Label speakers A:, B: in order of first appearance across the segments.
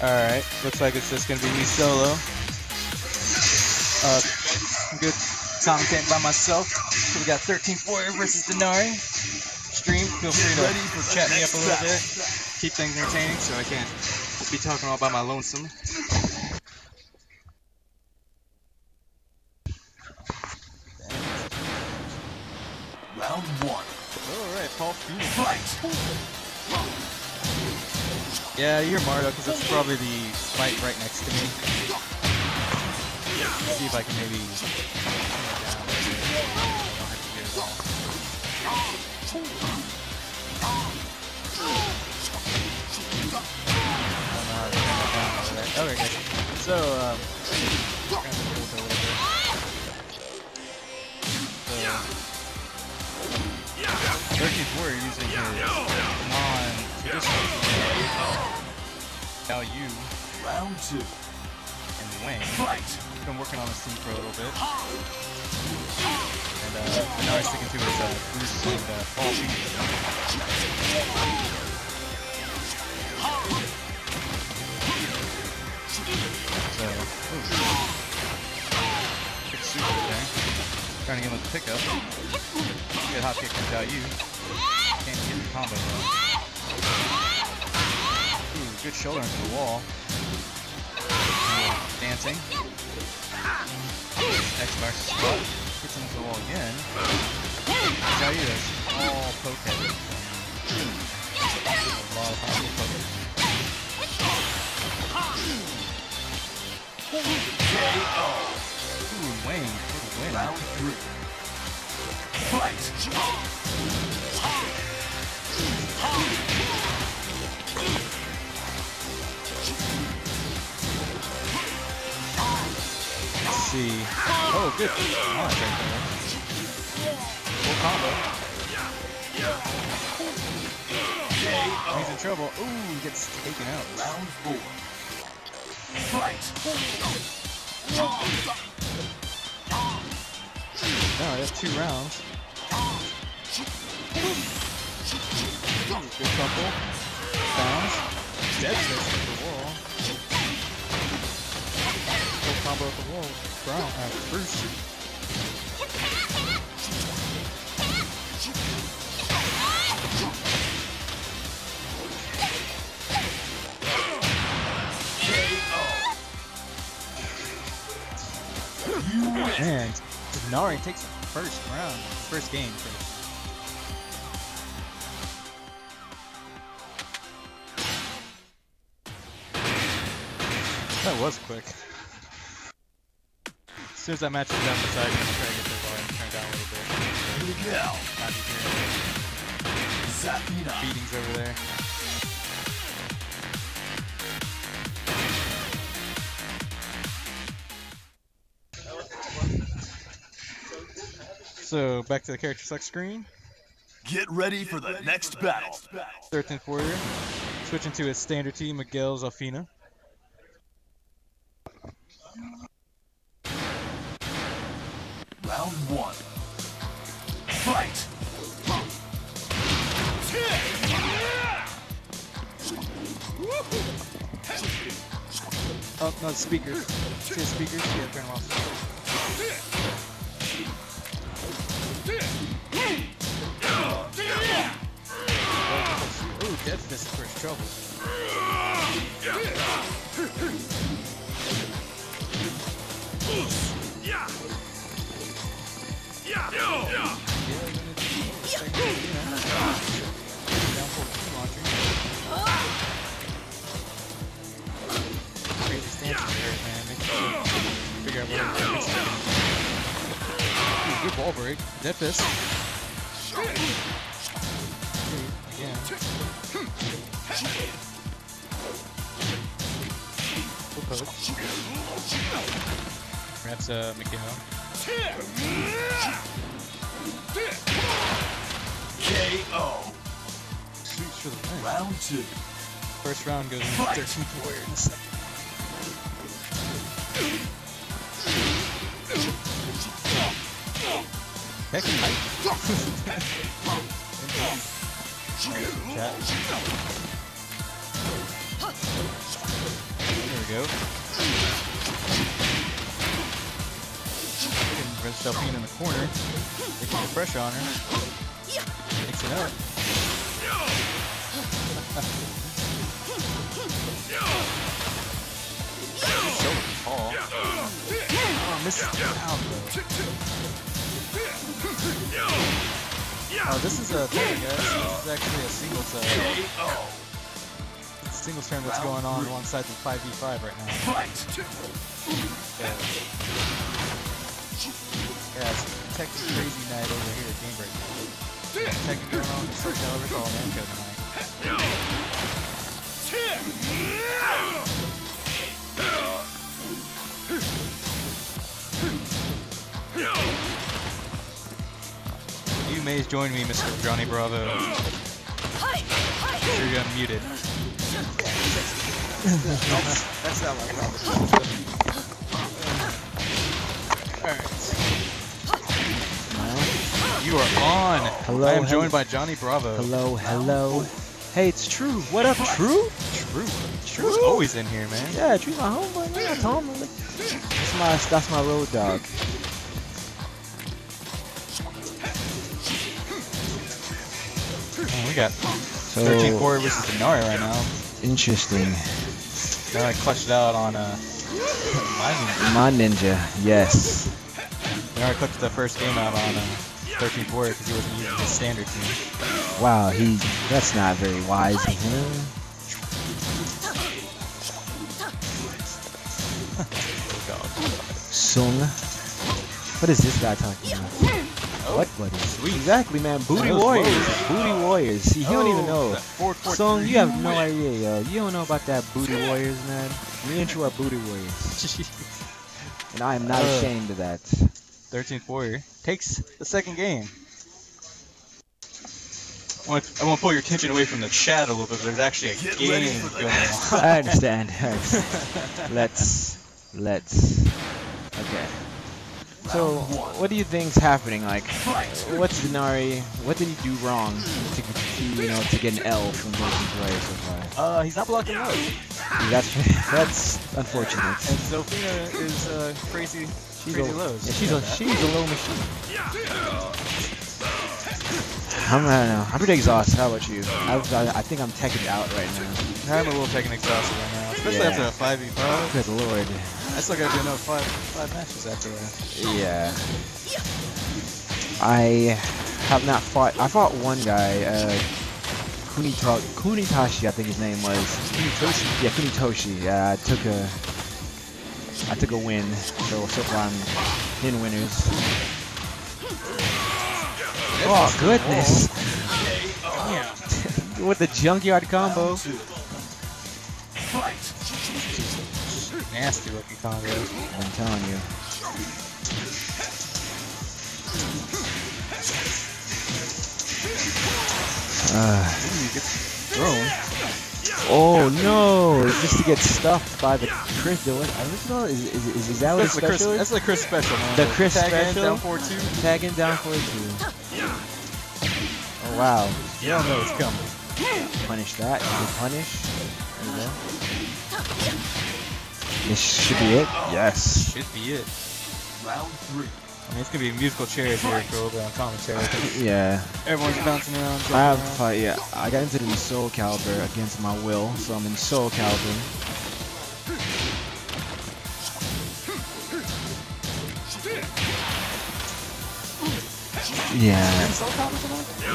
A: Alright, looks like it's just gonna be me solo. Uh, good commentating by myself. So we got 13th Warrior versus Dnarii. Stream, feel free to
B: Ready for
A: chat me up a little bit. Keep things entertaining so I can't be talking all by my lonesome.
B: Round one.
A: Alright, Paul.
B: Fight.
A: Yeah, you're Mardo, because it's probably the fight right next to me. See if I can maybe. Okay,
B: Two.
A: and Wang
B: Fight.
A: been working on this team for a little bit. And uh, Dnarii sticking to his uh, Bruce and uh, Paul So, ooh. Good super there. Trying to get him with the pickup. Good hop kick from Xiaoyu. Can't get the combo though. Ooh, good shoulder into the wall. Dancing. X marks the spot. Hits him the wall again. Does all poke. A lot of powerful poke. Ooh, Wang for the win.
B: Round three. Fight.
A: See. Oh, good. Nice right there. Full combo. He's in trouble. Ooh, he gets taken out.
B: Round four. Fight.
A: No, I have two rounds. Good couple. Bounce. Dead at the wall. Combo at the wall. Brown. Bruce. Dnarii takes the first round. First game. first. That was quick. Soon as that match is done beside me, I'm try to get the volume turned down a little bit.
B: Here we go.
A: Not to hear
B: Zafina.
A: beatings over there. So back to the character select screen.
B: Get ready for the next battle.
A: 13th Warrior. Switching to his standard team, Miguel Zafina.
B: Round one. Fight.
A: Oh, no, the speakers. See the speakers? Yeah, turn them off. Ooh, Dead Fist is first trouble. Good ball break. Dead Fist. That's uh, Miguel.
B: KO.
A: Shoots for the win.
B: Round two.
A: First round goes in
B: Fight.
A: 13th Warrior in the second. Heck, height. There we go. Red Delphine in the corner. Taking the pressure on her. Takes it up. So tall. Oh, misses though. Oh, this is a thing, guys. This is actually a singles, uh, singles tournament that's going on alongside the 5v5 right now.
B: Fight.
A: Yeah. Yeah, it's Texas Crazy Night over here at Game Break. Tekken going on SoCal Overcall Namco tonight. You may join me, Mr. Johnny Bravo. Sure you're unmuted.
C: That's not my problem.
A: You are on.
C: Hello,
A: I am
C: hello.
A: joined by Johnny Bravo.
C: Hello, hello. Hey, it's True. What up, True?
A: True. True's always in here, man.
C: Yeah, True's my homeboy, man. I told him. That's my, that's my road dog.
A: Oh, we got
C: So,
A: 13 Warrior versus Dnarii right now.
C: interesting.
A: Dnarii clutched it out on uh, Lightning.
C: My ninja, yes.
A: Dnarii clutched the first game out on uh, 13 Warrior because he wasn't using his standard team.
C: Wow, he, that's not very wise of him. Sung. What is this guy talking about? What buddy?
A: Sweet.
C: Exactly, man. Booty
A: Those
C: warriors. Booty warriors. See, he don't even
A: Oh,
C: know.
A: forward four
C: Sung, you have no idea, yo. You don't know about that booty warriors, man. Me and you are booty warriors, and I am not
A: Uh.
C: ashamed of that.
A: 13th Warrior takes the second game. I want, I want to pull your attention away from the chat a little bit. But there's actually a
B: Get
A: game
B: ready for the
A: going on.
C: I understand. I understand. let's, let's. Okay. So, what do you think's happening? Like, what's Dnarii? What did he do wrong to, get- you know, to get an L from Broken Warrior so far?
A: Uh, he's not blocking low.
C: That's that's unfortunate.
A: And Zafina is uh, crazy,
C: She's
A: crazy
C: a,
A: lows.
C: Yeah, she's a she's a low machine. I'm I don't know. I'm pretty exhausted. How about you? I, I, I think I'm teching out right now.
A: I'm a little teching exhausted right now, especially
C: Yeah.
A: after a 5v5.
C: Good lord.
A: I still gotta do another five, five matches after that.
C: Yeah. I have not fought. I fought one guy, uh, Kunitashi, I think his name was. Kunitoshi. Yeah, Kunitoshi. Uh, I took a. I took a win. So so far I'm in winners. Oh goodness! With the junkyard combo.
B: Fight.
A: Nasty looking combo.
C: I'm telling you. Uh,
A: Ooh, he thrown.
C: oh no! Just to get stuffed by the Chris. The what? I don't know. Is, is, is, is that what
A: That's the Chris.
C: special
A: That's the Chris special, man.
C: The Chris
A: Tag
C: special?
A: down four two.
C: Tagging down for two. Oh wow!
A: You don't know it's coming.
C: Punish that. Good punish. There we go. This should be it. Yes.
A: Should be it.
B: Round three.
A: I mean, it's gonna be musical chairs here for a little bit on commentary. 'cause
C: Yeah.
A: Everyone's bouncing around.
C: I have to
A: around.
C: fight. Yeah. I got into the Soul Calibur against my will, so I'm in Soul Calibur. Yeah.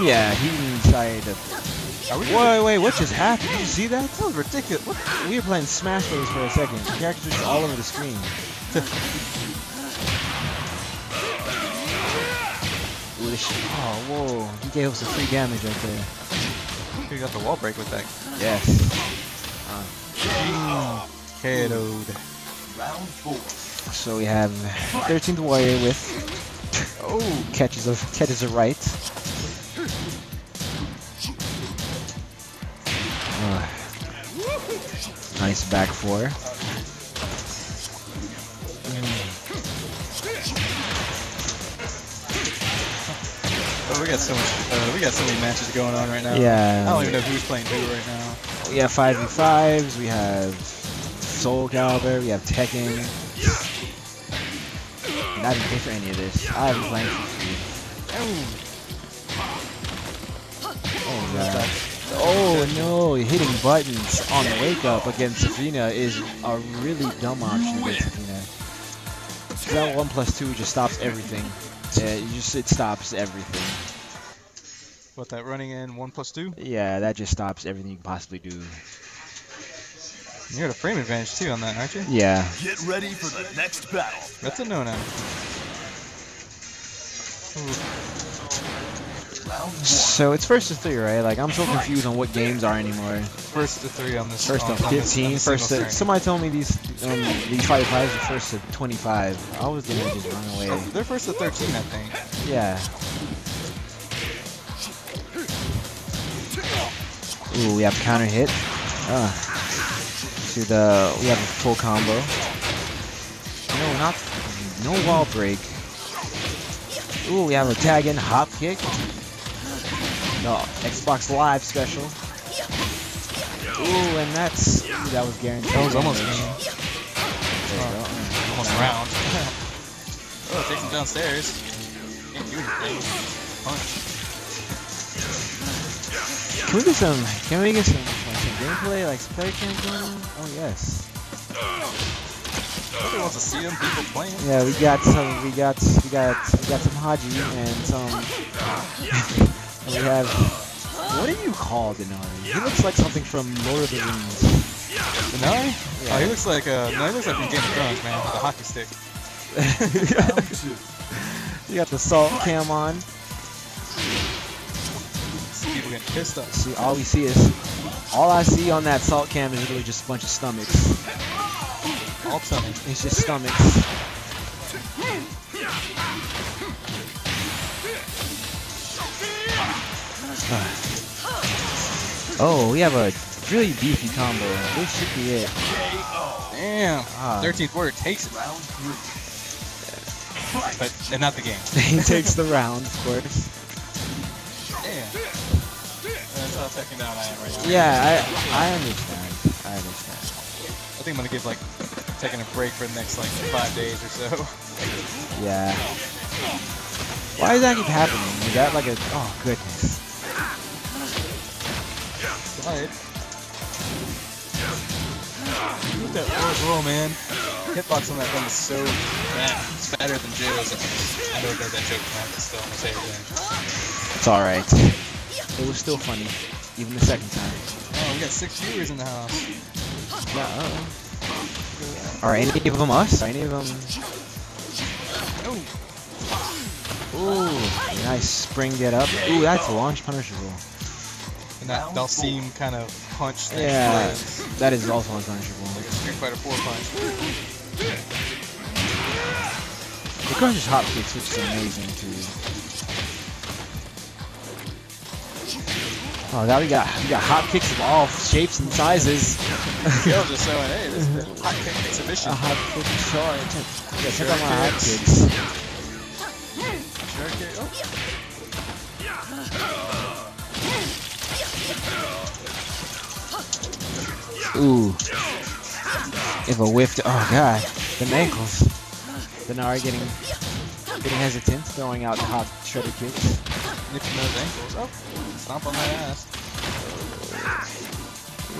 C: Yeah, he decided to. Wait, wait, what just happened? Did you see that?
A: That was ridiculous. What?
C: We were playing Smash Bros for a second. The characters just all over the screen. Ooh, this shit. Oh, whoa. He gave us a free damage right there.
A: You got the wall break with that.
C: Yes.
A: KO'd.
B: Round four.
C: So we have 13th Warrior with oh catches a catches a right. Nice back four.
A: Oh, we got so much. Uh, we got so many matches going on right now.
C: Yeah.
A: I don't even know who's playing who right now.
C: We have 5v5s, we have Soul Calibur, we have Tekken. Not even pay for any of this. I haven't played for free. Oh god. Oh no, hitting buttons on the wake up against Zafina is a really dumb option against Zafina. That one plus two just stops everything. Yeah, you just it stops everything.
A: What that running in one plus two?
C: Yeah, that just stops everything you can possibly do.
A: You're at a frame advantage too on that, aren't you?
C: Yeah.
B: Get ready for the next battle.
A: That's a no no.
B: Round one.
C: So it's first to three, right? Like I'm so confused on what games are anymore.
A: First to three on this.
C: First to
A: on this- on
C: 15,
A: this
C: first to somebody told me these um, these five fives are first to 25. I was gonna just run away.
A: They're first to 13, I think.
C: Yeah. Ooh, we have counter hit. Uh, to the we have a full combo. No, not no wall break. Ooh, we have a tag in hop kick. No, Xbox Live special. Ooh, and that's ooh, that was guaranteed.
A: That was almost
C: damage.
A: game.
C: There you go. Mm.
A: Almost round. oh, take takes him downstairs. Can't do anything. Punch.
C: Can we get some? Can we get some, like, some gameplay, like some player cam going? Oh yes.
A: Nobody wants to see them people playing.
C: Yeah, we got some. We got we got we got some Haji and some. and we have. What do you call Dnarii? He looks like something from Lord of the Rings.
A: Dnarii?
C: Yeah.
A: Oh, he looks like uh, no, he looks like from Game of Thrones, man, with a hockey stick.
C: You got the salt cam on.
A: See people getting pissed off.
C: See, all we see is all I see on that salt cam is really just a bunch of stomachs.
A: All tummy.
C: It's just stomachs. Oh, we have a really beefy combo. This should be it.
A: Damn.
C: Ah.
A: 13th quarter takes it,
B: Round three.
A: but and not the game.
C: he takes the round, of course.
A: Damn. That's how taken down I am right now.
C: Yeah, I I understand. I understand.
A: I think I'm gonna give like taking a break for the next like five days or so.
C: Yeah. Why does that keep happening? Is that like a oh goodness?
A: Slide. Look at that forward roll, man. Hitbox on that gun is so bad. It's better than Joe's. I know that that joke man, but still, I'm gonna say it again.
C: It's all right. It was still funny, even the second time.
A: Oh, we got six viewers in the house.
C: Yeah. Uh-oh. Are any of them us? Are any of them?
A: Oh,
C: Ooh, nice spring get up. Ooh, that's launch punishable.
A: And that Dhalsim kind of punch.
C: Yeah,
A: is
C: that is also unpunishable.
A: Like a Street Fighter 4 punch.
C: The crunches hot kicks, which is amazing too. Oh, now we got we got hot kicks of all shapes and sizes.
A: Yo, just showing, hey, this is a hot kick exhibition.
C: A hot kick short. Yeah, check out my hot
A: kicks.
C: kicks.
A: Sure oh.
C: Ooh. If a whiffed, oh god, the ankles. Dnarii getting getting hesitant, throwing out the hot shredder kicks.
A: Nipping those ankles. Oh, stomp on that ass.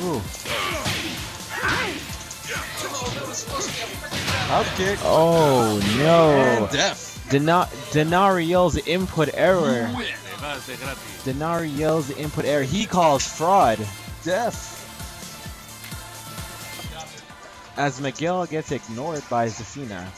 C: Ooh.
A: Hop kick.
C: Oh no.
A: And death.
C: Dena- Dnarii yells input error. Dnarii yells the input error. He calls fraud.
A: Death.
C: As Miguel gets ignored by Zafina.